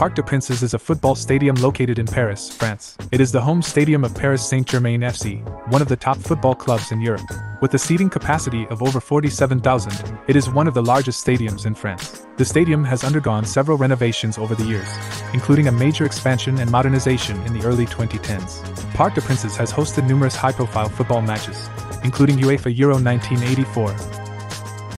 Parc des Princes is a football stadium located in Paris, France. It is the home stadium of Paris Saint Germain FC, one of the top football clubs in Europe. With a seating capacity of over 47,000, it is one of the largest stadiums in France. The stadium has undergone several renovations over the years, including a major expansion and modernization in the early 2010s. Parc des Princes has hosted numerous high profile football matches, including UEFA Euro 1984,